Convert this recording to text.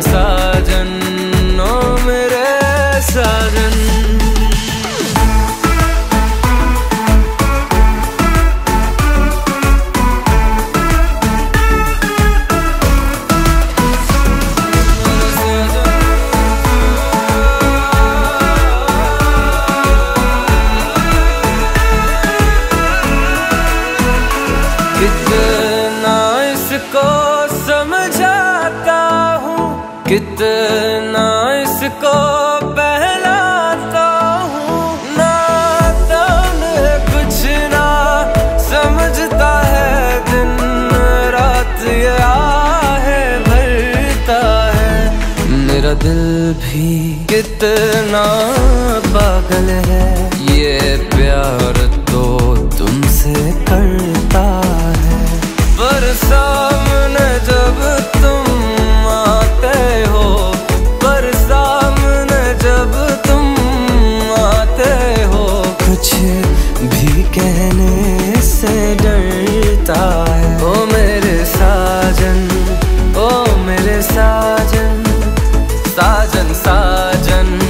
साजन कितना इसको बहलाता हूँ। नाता में कुछ, ना समझता है। दिन रात ये आहे भरता है। मेरा दिल भी कितना पागल है। डरता है। ओ मेरे साजन ओ मेरे साजन साजन साजन।